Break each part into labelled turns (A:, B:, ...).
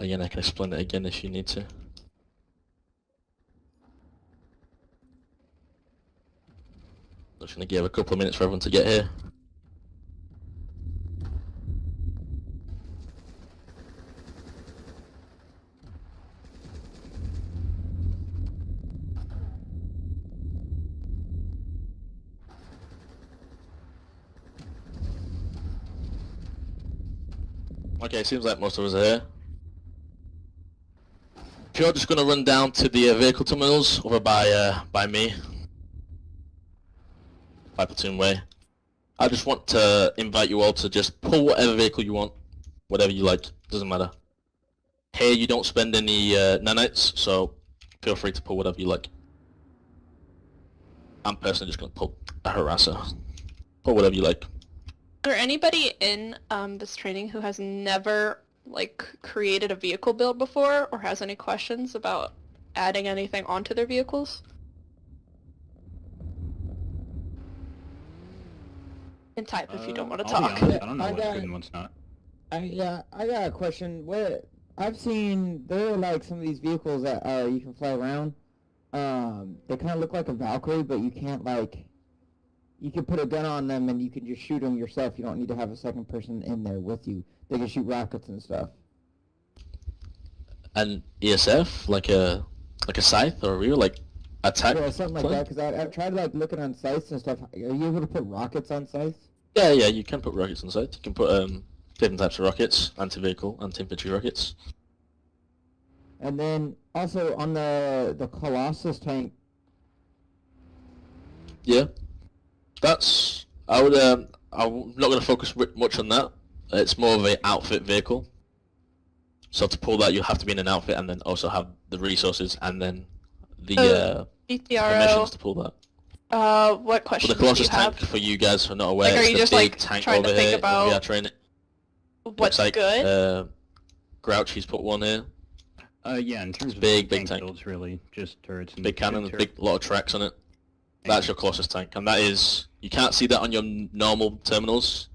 A: Again, I can explain it again if you need to. Just gonna give a couple of minutes for everyone to get here. Okay, seems like most of us are here. You're just gonna run down to the uh, vehicle terminals over by uh, by me, by Platoon Way, I just want to invite you all to just pull whatever vehicle you want, whatever you like, doesn't matter. Here you don't spend any uh, nanites, so feel free to pull whatever you like. I'm personally just gonna pull a harasser. Pull whatever you like.
B: Is there anybody in um, this training who has never like created a vehicle build before or has any questions about adding anything onto their vehicles? And type if you don't want to
C: Uh,
B: talk.
C: honest, I don't know
D: I
C: what's
D: got-
C: good and what's not.
D: I, yeah, I got a question. What I've seen, there are like some of these vehicles that uh, you can fly around. Um, they kind of look like a Valkyrie, but you can't like. You can put a gun on them and you can just shoot them yourself. You don't need to have a second person in there with you. They can shoot rockets and stuff.
A: An ESF, like a like a scythe or a real like attack.
D: Yeah, something like
A: plane?
D: that. Because I've tried like looking on sites and stuff. Are you able to put rockets on Scythes?
A: Yeah, yeah, you can put rockets on Scythe. You can put um different types of rockets, anti-vehicle, anti-infantry rockets.
D: And then also on the the Colossus tank,
A: Yeah, that's I would um I'm not going to focus much on that. It's more of a outfit vehicle. So to pull that, you have to be in an outfit and then also have the resources and then the
B: Oh,
A: uh, permissions to pull that.
B: uh, what
A: For
B: questions
A: the
B: do you
A: Colossus tank,
B: have?
A: for you guys who are not aware,
B: Like, are you just, like,
A: tank
B: trying to
A: over
B: think about
A: we are training.
B: What's
A: Looks like,
B: good?
A: Uh, Grouchy's put one here.
C: Uh, yeah, in terms of
A: big, big
C: tank
A: tank.
C: builds, really, just turrets and
A: Big cannon,
C: turret-
A: big lot of tracks on it. That's your Colossus tank, and that is you can't see that on your normal terminals.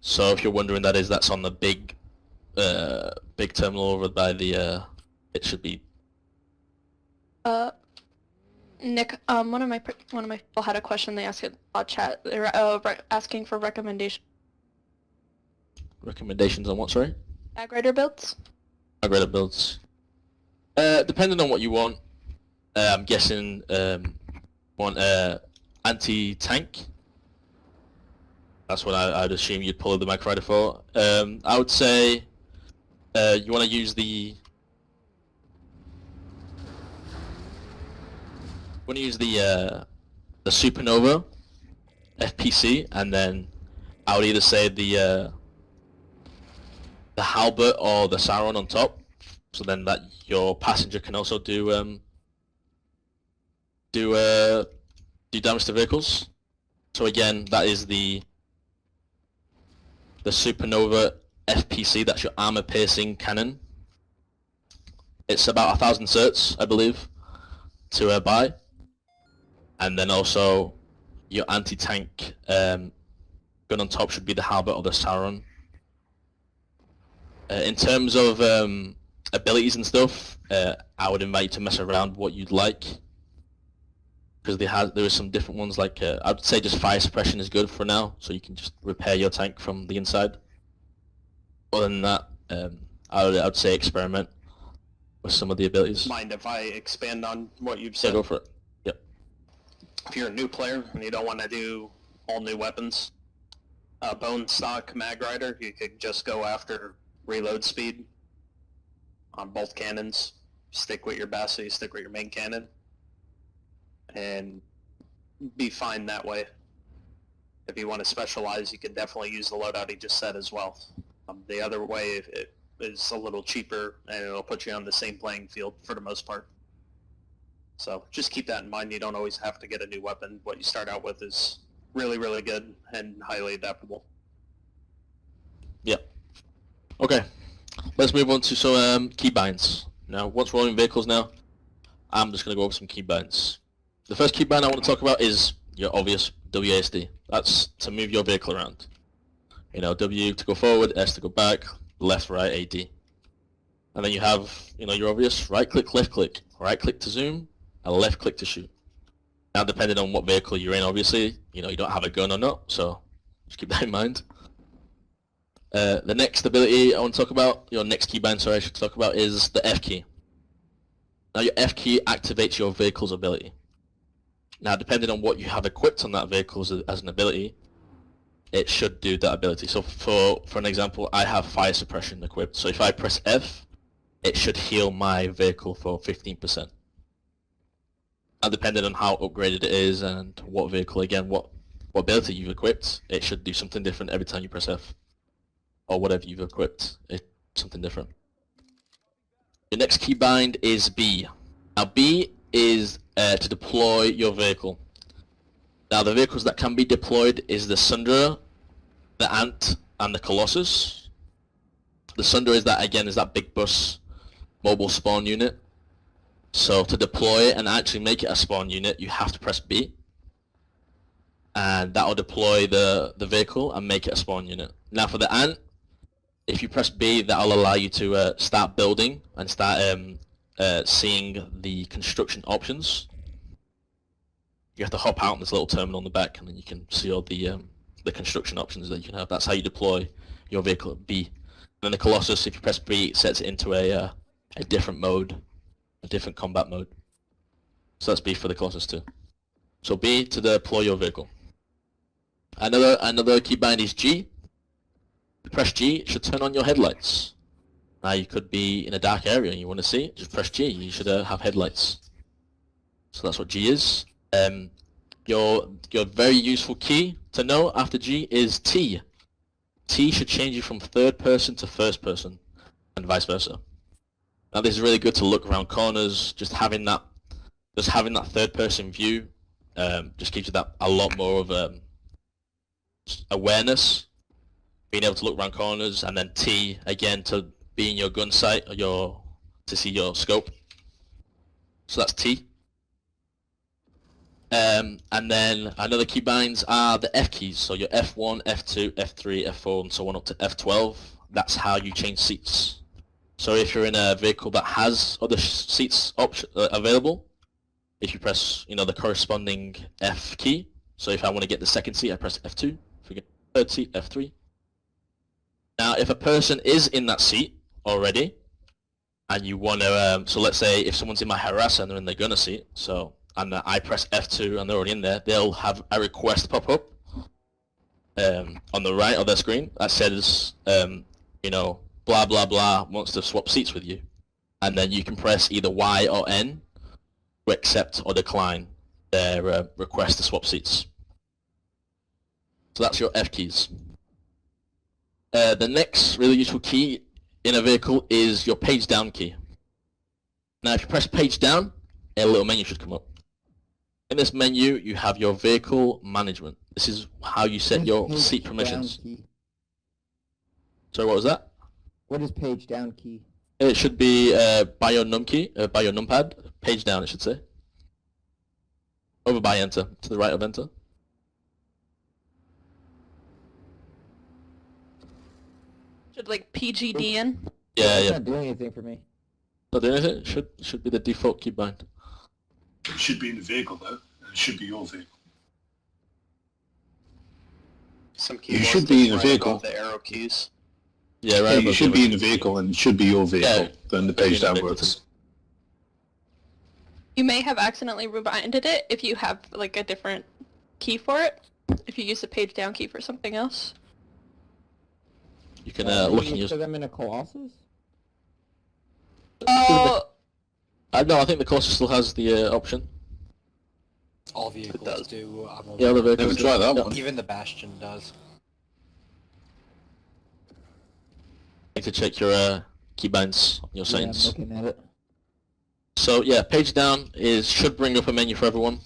A: So if you're wondering, that is that's on the big, uh, big terminal over by the. Uh, it should be.
B: Uh, Nick, um, one of my one of my people had a question. They asked it on chat. They're uh, re- asking for recommendation
A: Recommendations on what, sorry?
B: ag rider builds.
A: Upgraded builds. Uh, depending on what you want, uh, I'm guessing um, want uh, anti-tank. That's what I, I'd assume you'd pull the Mag Rider for. Um, I would say uh, you want to use the. Want to use the uh, the Supernova FPC, and then I would either say the uh, the halberd or the Saron on top, so then that your passenger can also do um do uh do damage to vehicles. So again, that is the the Supernova FPC. That's your armor piercing cannon. It's about a thousand certs, I believe, to uh, buy, and then also your anti-tank um, gun on top should be the halberd or the Saron. Uh, in terms of um, abilities and stuff, uh, I would invite you to mess around what you'd like. Because they have, there are some different ones like, uh, I'd say just fire suppression is good for now, so you can just repair your tank from the inside. Other than that, um, I would, I would say experiment with some of the abilities.
E: Mind if I expand on what you've
A: Yeah,
E: said?
A: go for it. Yep.
E: If you're a new player and you don't want to do all new weapons, uh, bone stock mag rider, you could just go after reload speed on both cannons. Stick with your Bassi, stick with your main cannon, and be fine that way. If you want to specialize, you can definitely use the loadout he just said as well. Um, the other way it is a little cheaper and it'll put you on the same playing field for the most part. So just keep that in mind. You don't always have to get a new weapon. What you start out with is really, really good and highly adaptable.
A: Yep. Okay. Let's move on to some um, keybinds. Now, once we're in vehicles now, I'm just going to go over some keybinds. The first keybind I want to talk about is your obvious WASD. That's to move your vehicle around. You know, W to go forward, S to go back, left, right, AD. and then you have, you know, your obvious right click, left click, right click to zoom, and left click to shoot. Now, depending on what vehicle you're in, obviously, you know, you don't have a gun or not, so just keep that in mind. Uh, the next ability I want to talk about, your next keybind, sorry, I should talk about, is the F key. Now, your F key activates your vehicle's ability. Now, depending on what you have equipped on that vehicle as, as an ability, it should do that ability. So, for for an example, I have fire suppression equipped. So, if I press F, it should heal my vehicle for 15%. Now, depending on how upgraded it is and what vehicle, again, what, what ability you've equipped, it should do something different every time you press F. Or whatever you've equipped, it's something different. Your next keybind is B. Now, B is uh, to deploy your vehicle. Now, the vehicles that can be deployed is the Sunderer, the Ant, and the Colossus. The Sunderer is that, again, is that big bus mobile spawn unit. So to deploy it and actually make it a spawn unit, you have to press B. And that'll deploy the, the vehicle and make it a spawn unit. Now for the ant, if you press B, that'll allow you to uh, start building and start um, uh, seeing the construction options. You have to hop out in this little terminal in the back and then you can see all the um, the construction options that you can have. That's how you deploy your vehicle at B. And then the Colossus, if you press B, it sets it into a, uh, a different mode, a different combat mode. So that's B for the Colossus too. So B to deploy your vehicle. Another another keybind is G. Press G, it should turn on your headlights. Now you could be in a dark area and you want to see it, just press G. You should uh, have headlights. So that's what G is. Um, your your very useful key to know after G is T. T should change you from third person to first person, and vice versa. Now this is really good to look around corners. Just having that, just having that third person view, um, just gives you that a lot more of um, awareness. Being able to look around corners, and then T again to be in your gun sight or your to see your scope. So that's T. Um, and then another key binds are the F keys. So your F1, F2, F3, F4, and so on up to F12. That's how you change seats. So if you're in a vehicle that has other seats option, uh, available, if you press, you know, the corresponding F key. So if I want to get the second seat, I press F2. If I get third seat, F3. Now, if a person is in that seat already, and you want to, um, so let's say if someone's in my harasser and they're in the gunner seat, so and I press F2 and they're already in there, they'll have a request pop up um, on the right of their screen that says, um, you know, blah blah blah wants to swap seats with you, and then you can press either Y or N to accept or decline their uh, request to swap seats. So that's your F keys. Uh, the next really useful key in a vehicle is your page down key. Now if you press page down, a little menu should come up. In this menu, you have your vehicle management. This is how you set your
D: page
A: seat permissions. Sorry, what was that?
D: What is page down key?
A: It should be uh, by your num key, uh, by your numpad, page down it should say. Over by enter, to the right of enter.
B: Should like PGD in?
A: Yeah,
D: It's
A: yeah.
D: not doing anything for me.
A: Not doing anything? It should, should be the default keybind.
F: It should be in the vehicle though. It should be your vehicle.
E: Some
F: You should be in
E: right
F: the vehicle.
E: The arrow keys.
A: Yeah, right
F: Yeah, you should be in the vehicle and it should be your vehicle.
A: Yeah.
F: Then the
A: Should be in
F: page
A: the
F: down works.
B: You may have accidentally rebinded it if you have like a different key for it. If you use the page down key for something else.
A: You can uh, look in your...
D: Because I'm in a Colossus?
B: Oh,
A: Uh, no, I think the Colossus still has the uh, option.
G: All vehicles
E: does.
G: do. I'm
A: Yeah, the vehicles
F: Never
A: do.
F: tried that
A: Yeah.
F: one.
G: Even the Bastion does.
A: Need to check your uh, keybinds on your
D: Yeah, I'm looking at it.
A: So yeah, page down is should bring up a menu for everyone.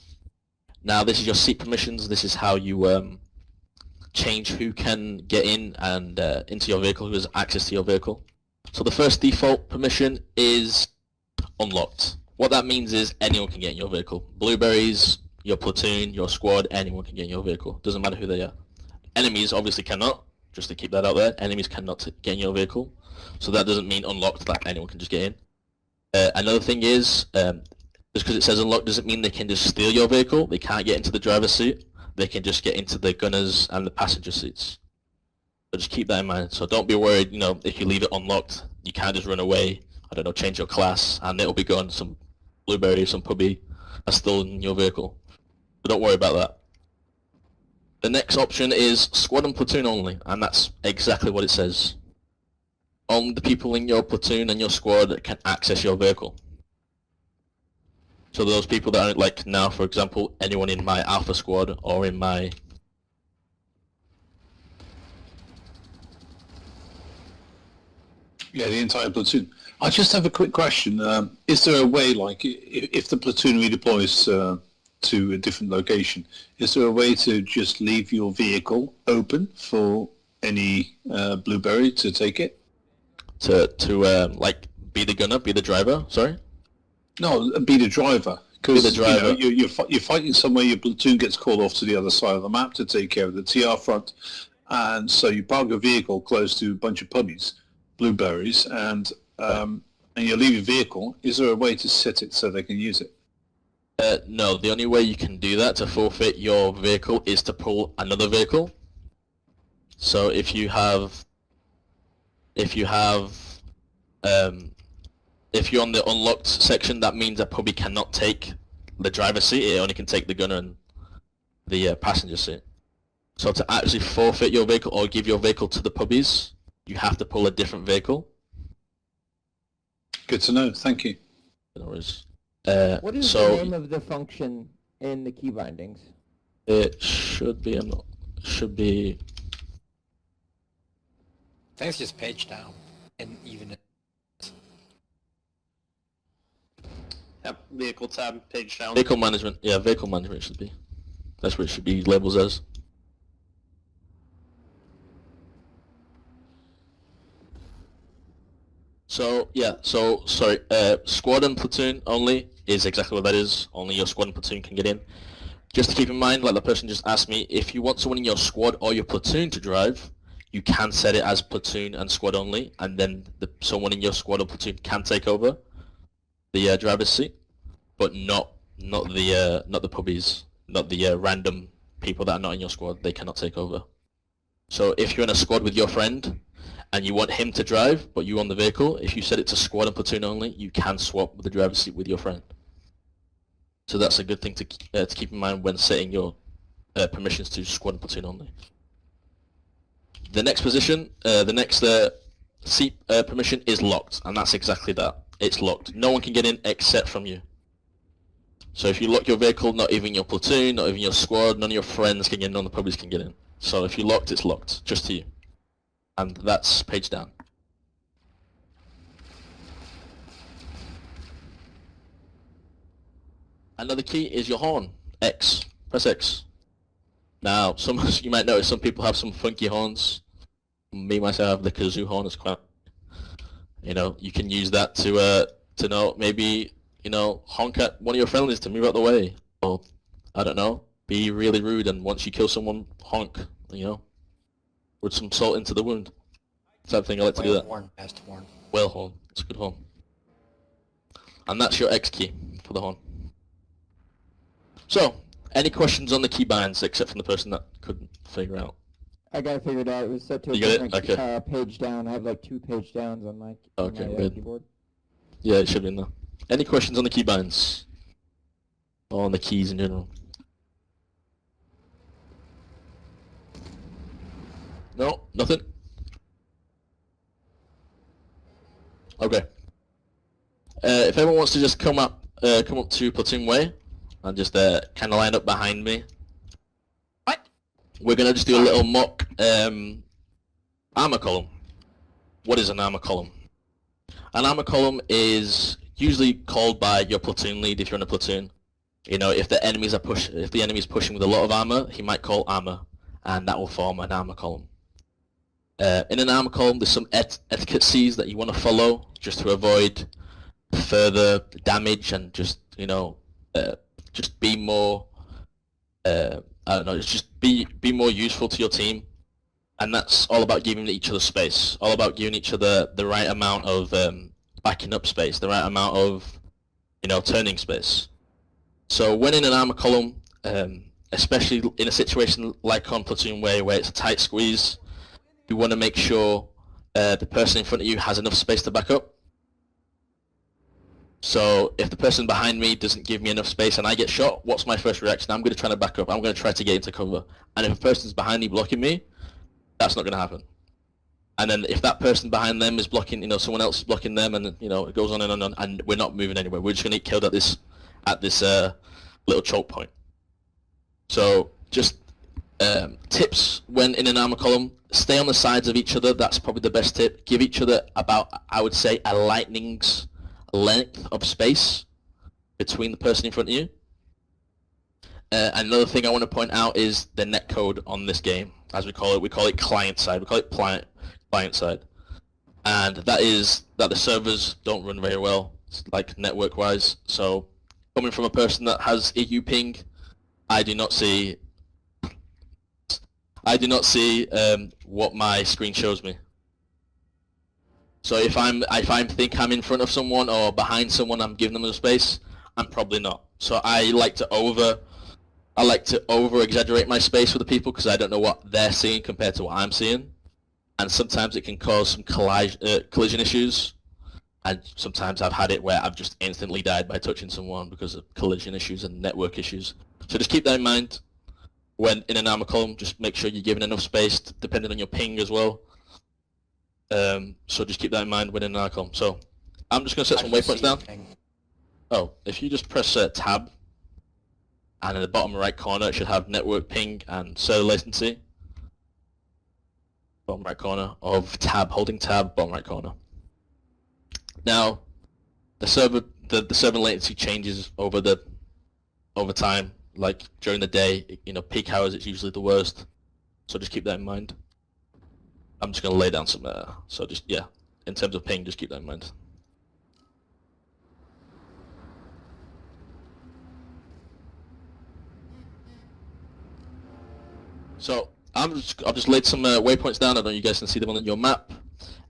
A: Now this is your seat permissions. This is how you um, change who can get in and uh, into your vehicle, who has access to your vehicle. So the first default permission is unlocked. What that means is anyone can get in your vehicle. Blueberries, your platoon, your squad, anyone can get in your vehicle. Doesn't matter who they are. Enemies obviously cannot, just to keep that out there. Enemies cannot get in your vehicle, so that doesn't mean unlocked that anyone can just get in. Uh, another thing is, um, just because it says unlocked doesn't mean they can just steal your vehicle. They can't get into the driver's seat. They can just get into the gunners and the passenger seats. So just keep that in mind. So don't be worried, you know, if you leave it unlocked, you can't just run away, I don't know, change your class, and it'll be gone. Some blueberry, or some puppy has stolen your vehicle. But don't worry about that. The next option is squad and platoon only, and that's exactly what it says. Only the people in your platoon and your squad can access your vehicle. So those people that aren't like now, for example, anyone in my alpha squad or in my
F: Yeah, the entire platoon. I just have a quick question. Um, is there a way, like, i- if the platoon redeploys uh, to a different location, is there a way to just leave your vehicle open for any uh, blueberry to take it?
A: to to um, like be the gunner, be the driver. Sorry.
F: No, be the driver. Because
A: Be the driver.
F: You know, you're, you're, you're fighting somewhere, your platoon gets called off to the other side of the map to take care of the TR front, and so you park a vehicle close to a bunch of puppies, blueberries, and um, and you leave your vehicle. Is there a way to set it so they can use it?
A: Uh, no, the only way you can do that to forfeit your vehicle is to pull another vehicle. So if you have, if you have, um, if you're on the unlocked section, that means that puppy cannot take the driver's seat. It only can take the gunner and the uh, passenger seat. So to actually forfeit your vehicle or give your vehicle to the puppies, you have to pull a different vehicle.
F: Good to know. Thank you.
A: In other words, uh,
D: What is
A: so
D: the name of the function in the key bindings?
A: It should be. I'm not. Should be.
G: I think it's just page down. And even
E: Yep, vehicle tab, page down.
A: Vehicle management. Yeah, vehicle management should be. That's what it should be labels as. So yeah, so sorry, uh, squad and platoon only is exactly what that is. Only your squad and platoon can get in. Just to keep in mind, like the person just asked me, if you want someone in your squad or your platoon to drive, you can set it as platoon and squad only, and then the, someone in your squad or platoon can take over the uh, driver's seat, but not not the uh, not the puppies, not the uh, random people that are not in your squad. They cannot take over. So if you're in a squad with your friend and you want him to drive, but you on the vehicle, if you set it to squad and platoon only, you can swap the driver's seat with your friend. So that's a good thing to uh, to keep in mind when setting your uh, permissions to squad and platoon only. The next position, uh, the next uh, seat uh, permission is locked, and that's exactly that. It's locked. No one can get in except from you. So if you lock your vehicle, not even your platoon, not even your squad, none of your friends can get in, none of the puppies can get in. So if you locked, it's locked, just to you. And that's page down. Another key is your horn. X. Press X. Now, some you might notice some people have some funky horns. Me myself the kazoo horn. It's quite, you know, you can use that to uh to know maybe you know honk at one of your friendlies to move out the way, or I don't know, be really rude and once you kill someone, honk, you know, with some salt into the wound. Type thing. I like to do that.
G: horn, best horn.
A: Whale horn. It's a good horn. And that's your X key for the horn. So, any questions on the key binds except from the person that couldn't figure out?
D: I got it figured out. It was set to a
A: You
D: different
A: Okay.
D: uh, page down. I have like two page downs on my, on
A: Okay,
D: my uh, keyboard.
A: Yeah, it should be in there. Any questions on the key binds? Or on the keys in general? No, nothing? Okay. Uh, if anyone wants to just come up, uh, come up to Platoon Way, and just uh, kind of line up behind me. We're gonna just do a little mock um, armor column. What is an armor column? An armor column is usually called by your platoon lead if you're in a platoon. You know, if the enemies are push, if the enemy is pushing with a lot of armor, he might call armor, and that will form an armor column. Uh, in an armor column, there's some et- that you want to follow just to avoid further damage and just you know, uh, just be more. Uh, I don't know, just be be more useful to your team. and that's all about giving each other space, all about giving each other the right amount of um, backing up space, the right amount of, you know, turning space. So when in an armor column, um, especially in a situation like on Platoon Way where it's a tight squeeze, you want to make sure uh, the person in front of you has enough space to back up. So if the person behind me doesn't give me enough space and I get shot, what's my first reaction? I'm going to try to back up. I'm going to try to get into cover. And if a person's behind me blocking me, that's not going to happen. And then if that person behind them is blocking, you know, someone else is blocking them, and you know, it goes on and on and on, and we're not moving anywhere. We're just going to get killed at this, at this uh, little choke point. So just um, tips when in an armor column: stay on the sides of each other. That's probably the best tip. Give each other about, I would say, a lightning's length of space between the person in front of you. Uh, another thing I want to point out is the netcode on this game, as we call it. We call it client side. We call it client client side, and that is that the servers don't run very well, like network wise. So, coming from a person that has EU ping, I do not see. I do not see um, what my screen shows me. So if I'm if I think I'm in front of someone or behind someone, I'm giving them the space. I'm probably not. So I like to over I like to over exaggerate my space with the people because I don't know what they're seeing compared to what I'm seeing, and sometimes it can cause some collision uh, collision issues. And sometimes I've had it where I've just instantly died by touching someone because of collision issues and network issues. So just keep that in mind when in an armor column. Just make sure you're giving enough space, depending on your ping as well. Um, so just keep that in mind when in an armor. So I'm just going to set some waypoints down. Oh, if you just press uh, tab, and in the bottom right corner it should have network ping and server latency. Bottom right corner of tab, holding tab, bottom right corner. Now, the server the, the server latency changes over the over time. Like during the day, you know, peak hours it's usually the worst. So just keep that in mind. I'm just gonna lay down some. Uh, so just yeah, in terms of ping, just keep that in mind. So I'm just I've just laid some uh, waypoints down. I don't know you guys can see them on your map.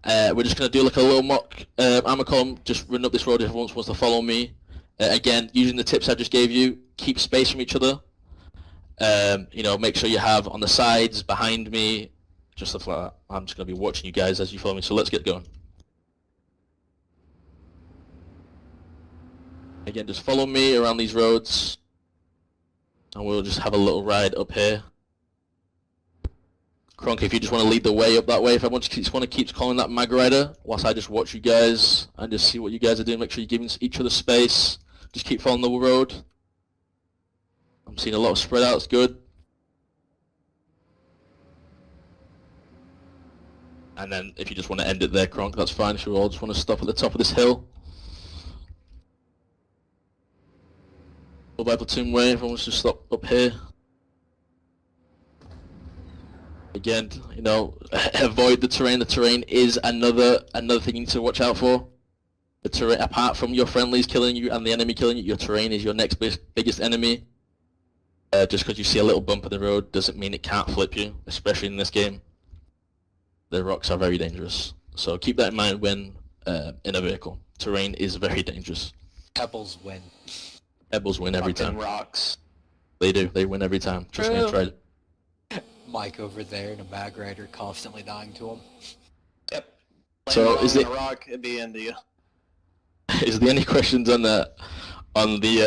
A: Uh, we're just gonna do like a little mock uh. Just run up this road if everyone wants to follow me. Uh, again, using the tips I just gave you, keep space from each other. Um, you know, make sure you have on the sides, behind me, just stuff like that. I'm just gonna be watching you guys as you follow me. So let's get going. Again, just follow me around these roads, and we'll just have a little ride up here. Kronk, if you just want to lead the way up that way, if everyone just want to keep calling that mag rider, whilst I just watch you guys and just see what you guys are doing, make sure you're giving each other space. Just keep following the road. I'm seeing a lot of spread out, it's good. And then if you just want to end it there, Kronk, that's fine. If you all just want to stop at the top of this hill. By Platoon Way, everyone wants to stop up here. Again, you know, avoid the terrain. The terrain is another another thing you need to watch out for. The terrain, apart from your friendlies killing you and the enemy killing you, your terrain is your next big, biggest enemy. Uh, just because you see a little bump in the road doesn't mean it can't flip you, especially in this game. The rocks are very dangerous, so keep that in mind when uh, in a vehicle. Terrain is very dangerous.
G: Pebbles win.
A: Pebbles win every
E: Fucking
A: time.
E: rocks.
A: They do. They win every time. Trust me, I tried it.
G: Mike over there in a mag rider constantly dying to him.
E: Yep.
A: So, is
E: on
A: it-
E: a rock, it'd be into you.
A: Is there any questions on the on the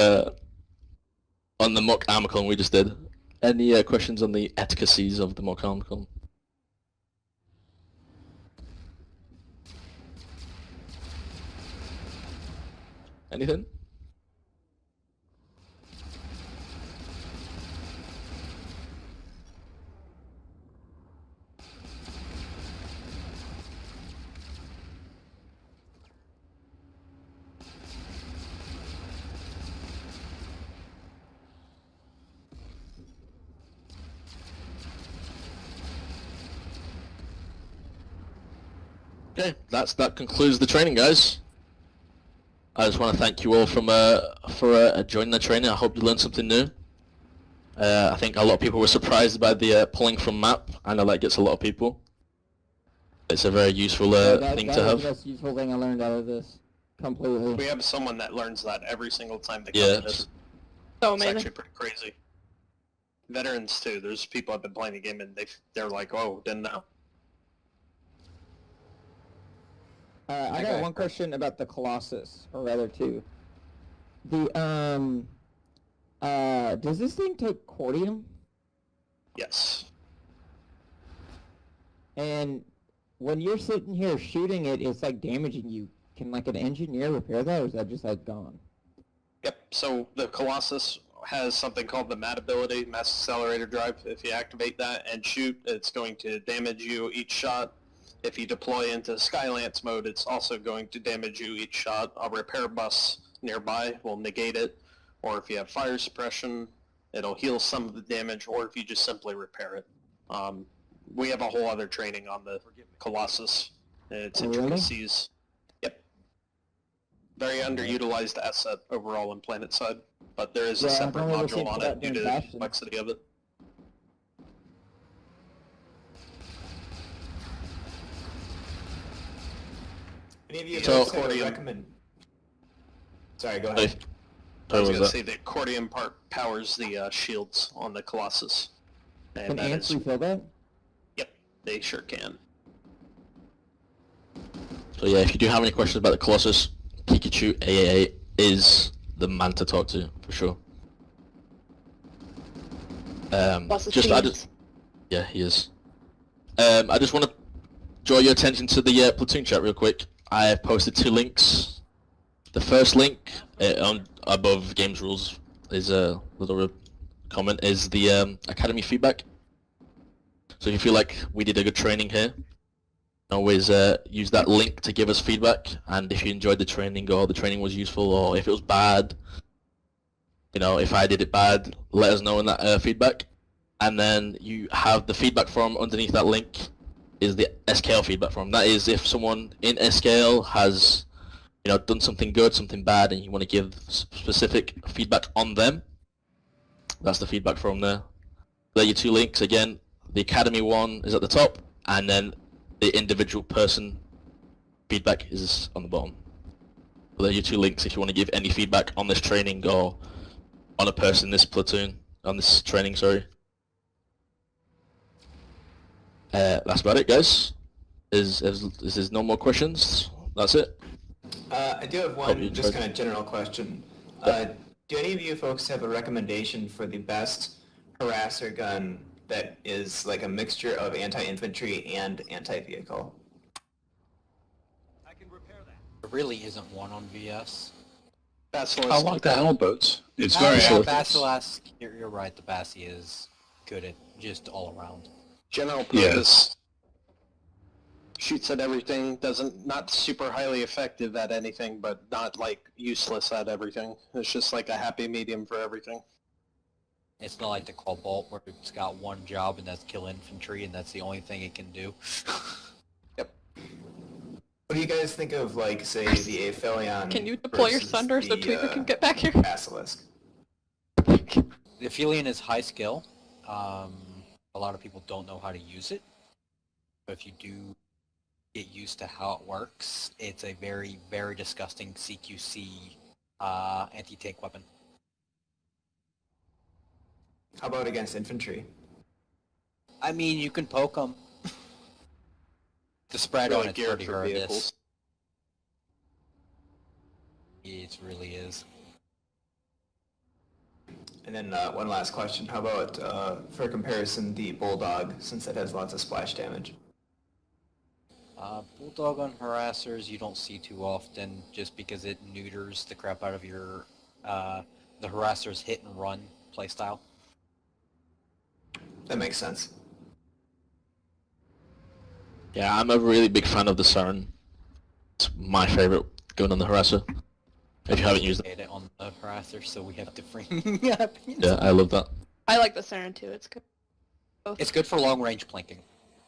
A: uh, on the mock armor we just did? Any uh, questions on the efficacies of the mock armor column? Anything? Okay, that's that concludes the training, guys. I just want to thank you all from uh, for uh, joining the training. I hope you learned something new. Uh, I think a lot of people were surprised by the uh, pulling from map. I know that gets a lot of people. It's a very useful uh,
D: that,
A: thing
D: that
A: to
D: was
A: have.
D: the most useful thing I learned out of this. Completely.
E: We have someone that learns that every single time they come
A: Yeah.
E: in. It's,
B: So
E: it's
B: amazing.
E: actually pretty crazy. Veterans too. There's people that have been playing the game and they they're like, oh, didn't know.
D: Uh, I got- one question about the Colossus, or rather two. The um, uh, does this thing take Cortium?
E: Yes.
D: And when you're sitting here shooting it, it's like damaging you. Can like an engineer repair that, or is that just like gone?
E: Yep. So the Colossus has something called the MAD ability, Mass Accelerator Drive. If you activate that and shoot, it's going to damage you each shot. If you deploy into Skylance mode, it's also going to damage you each shot. A repair bus nearby will negate it. Or if you have fire suppression, it'll heal some of the damage. Or if you just simply repair it. Um, we have a whole other training on the Colossus. and
D: Its really?
E: intricacies. Yep. Very underutilized asset overall in PlanetSide, but there is a
D: Yeah, I've
E: separate module on it due to the complexity of it.
H: Any of you
A: So-
H: folks have recommend? Sorry, go ahead.
E: I was
A: Sorry,
E: going
A: was
E: to say the accordion part powers the uh, shields on the Colossus. And
D: Can
E: that
D: ants
E: is,
D: refill that?
E: yep, they sure can.
A: So yeah, if you do have any questions about the Colossus, Pikachu AAA is the man to talk to for sure. Um,
B: Lots of
A: just I just yeah, he is. Um, I just want to draw your attention to the uh, platoon chat real quick. I have posted two links. The first link uh, on above games rules is a little comment is the um, academy feedback. So if you feel like we did a good training here, always uh, use that link to give us feedback. And if you enjoyed the training or the training was useful or if it was bad, you know, if I did it bad, let us know in that uh, feedback. And then you have the feedback form underneath that link is the SKL feedback form. That is if someone in SKL has, you know, done something good, something bad, and you want to give specific feedback on them. That's the feedback form there. There are your two links again. The academy one is at the top, and then the individual person feedback is on the bottom. There are your two links if you want to give any feedback on this training or on a person in this platoon, on this training, sorry. Uh, that's about it, guys. Is, is, is there's no more questions? That's it.
H: Uh, I do have one just kind of general question. Uh, do any of you folks have a recommendation for the best harasser gun that is like a mixture of anti-infantry and anti-vehicle? I can repair that.
G: There really isn't one on VS.
E: Basilisk.
F: I like the Hellboats. It's very
G: yeah,
F: short.
G: Basilisk, you're, you're right, the Bassi is good at just all around.
E: General
F: Yeah.
E: purpose. Shoots at everything. Doesn't not super highly effective at anything, but not like useless at everything. It's just like a happy medium for everything.
G: It's not like the Kobalt where it's got one job and that's kill infantry and that's the only thing it can do. Yep.
H: What do you guys think of like say the Aphelion?
B: Can you deploy your
H: versus
B: thunder so
H: the,
B: Tweaker
H: uh,
B: can get back here?
H: Basilisk.
G: The Aphelion is high skill. Um, a lot of people don't know how to use it. But if you do get used to how it works, it's a very, very disgusting CQC uh, anti-tank weapon.
H: How about against infantry?
G: I mean, you can poke them. the spread on
E: Really
G: it's
E: geared
G: pretty horrendous.
E: vehicles.
G: It really is.
H: And then uh, one last question. How about, uh, for comparison, the Bulldog, since it has lots of splash damage?
G: Uh, Bulldog on harassers you don't see too often just because it neuters the crap out of your uh, the harasser's hit and run playstyle.
H: That makes sense.
A: Yeah, I'm a really big fan of the Siren. It's my favorite gun on the Harasser. If you haven't used it.
G: Hate on the harasser, so we have different opinions.
A: Yeah, I love that.
B: I like the Siren too. It's good. Both.
G: It's good for long range planking.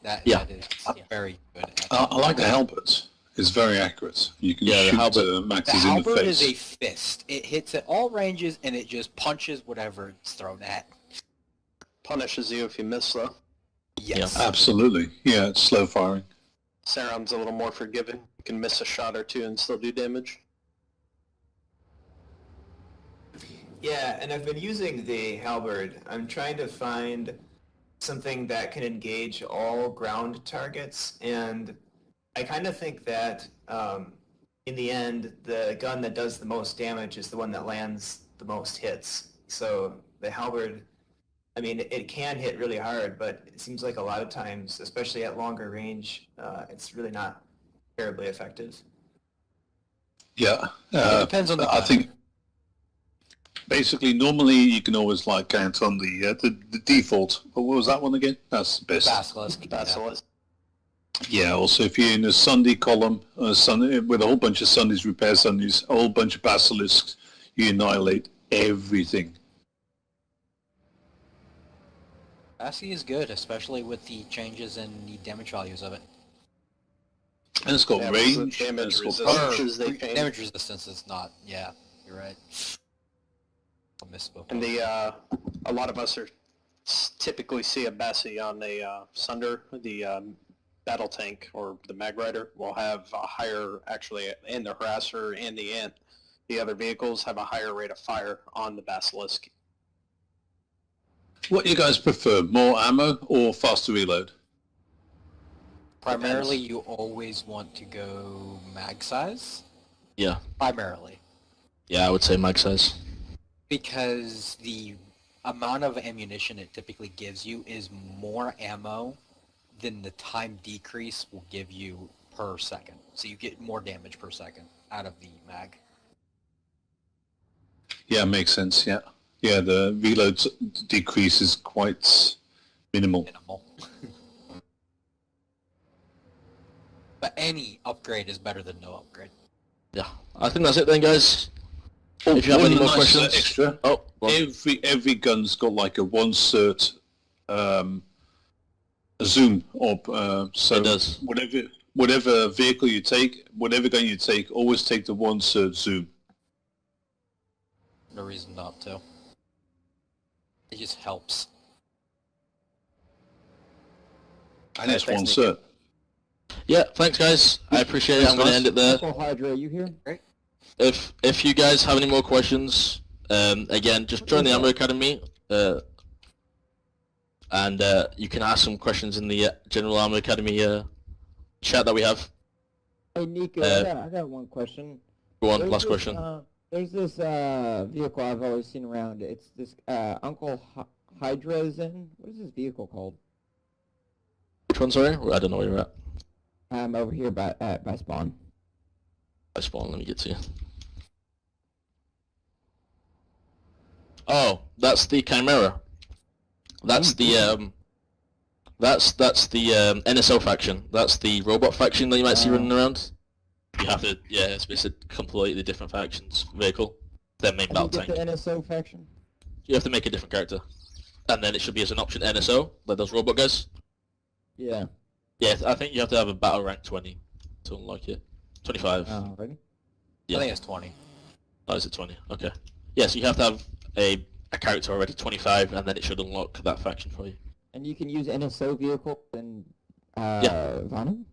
G: That,
A: Yeah.
G: that is very good. at
F: I, I like the Hellboats. It's very accurate. You can
A: Yeah, the
F: shoot
A: halberd-
F: uh,
G: The
F: maxes in the
G: halberd
F: face.
G: is a fist. It hits at all ranges and it just punches whatever it's thrown at.
E: punishes you if you miss though.
G: Yes.
F: Absolutely. Yeah, it's slow firing.
E: Saron's a little more forgiving. You can miss a shot or two and still do damage.
H: Yeah, and I've been using the halberd. I'm trying to find something that can engage all ground targets, and I kind of think that um, in the end, the gun that does the most damage is the one that lands the most hits. So the halberd, I mean, it can hit really hard, but it seems like a lot of times, especially at longer range, uh, it's really not terribly effective.
F: Yeah.
G: it
F: Uh,
G: depends on the
F: I
G: gun.
F: think basically normally you can always like count on the uh, the, the default. But what was that one again? That's the best.
G: Basilisk. yeah.
E: Basilisk.
F: Yeah. Also, if you're in a Sunday column, uh, Sunday, with a whole bunch of Sundays, repair Sundays, a whole bunch of basilisks, you annihilate everything.
G: Bassi is good, especially with the changes in the damage values of it.
F: And it's got
E: Yeah, because the
F: range. and it's got
E: resistance.
F: power.
E: Punches they
G: re-
E: came.
G: damage resistance is not. Yeah, you're right. I misspoke.
E: And the uh, a lot of us are typically see a Bessie on the uh, Sunder, the um, battle tank or the Mag Rider will have a higher, actually, and the Harasser and the Ant, the other vehicles have a higher rate of fire on the Basilisk.
F: What do you guys prefer, more ammo or faster reload?
G: Primarily, you always want to go mag size.
A: Yeah.
G: Primarily,
A: Yeah, I would say mag size.
G: Because the amount of ammunition it typically gives you is more ammo than the time decrease will give you per second. So you get more damage per second out of the mag.
F: Yeah, makes sense. Yeah, yeah. The reload decrease is quite minimal.
G: minimal. but any upgrade is better than no upgrade.
A: Yeah. I think that's it then, guys.
F: Oh,
A: If you have any more
F: nice,
A: questions-
F: extra.
A: Oh,
F: Every every gun's got like a one cert um, zoom up. Uh, so
A: It does.
F: whatever whatever vehicle you take, whatever gun you take, always take the one cert zoom.
G: No reason not to. It just helps.
F: And it's one cert.
A: yeah, thanks, guys. I appreciate it. I'm going to end it there.
D: Uncle Hydra, you here?
A: If if you guys have any more questions, um, again, just join the Armor Academy, uh, and uh, you can ask some questions in the uh, General Armor Academy uh, chat that we have.
D: Hey Nico,
A: Uh,
D: I, got, I got one question.
A: Go on,
D: There's
A: last
D: this,
A: question.
D: Uh, there's this uh, vehicle I've always seen around. It's this uh, Uncle Hy- Hydra Zen. What is this vehicle called?
A: Which one, sorry? I don't know where you're at.
D: Um, over here by uh, by spawn.
A: I spawn, let me get to you. Oh, that's the Chimera. That's the um that's that's the um, NSO faction. That's the robot faction that you might see
D: Oh.
A: running around. You have to yeah, it's, it's a completely different factions vehicle. Their main battle tank.
D: the NSO faction?
A: You have to make a different character. And then it should be as an option NSO, like those robot guys.
D: Yeah.
A: Yeah, I think you have to have a battle rank 20 to unlock it. 25.
D: Oh, really?
A: Yeah.
G: I think it's 20.
A: Oh, is it 20? Okay. Yeah, so you have to have a, a character already 25, and then it should unlock that faction for you.
D: And you can use NSO vehicle and uh, Venom.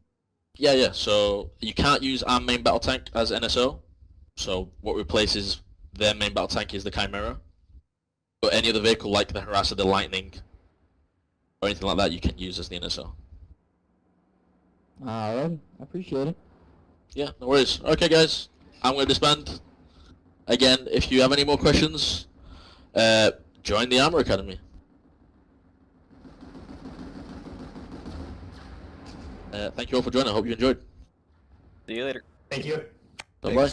A: Yeah, yeah, so you can't use our main battle tank as NSO, so what replaces their main battle tank is the Chimera. But any other vehicle like the Harasser, the Lightning, or anything like that, you can use as the NSO.
D: Alright, I appreciate it.
A: Yeah, no worries. Okay, guys, I'm going to disband. Again, if you have any more questions, uh, join the Armor Academy. Uh, thank you all for joining. I hope you enjoyed.
I: See you later.
H: Thank you.
A: Bye bye.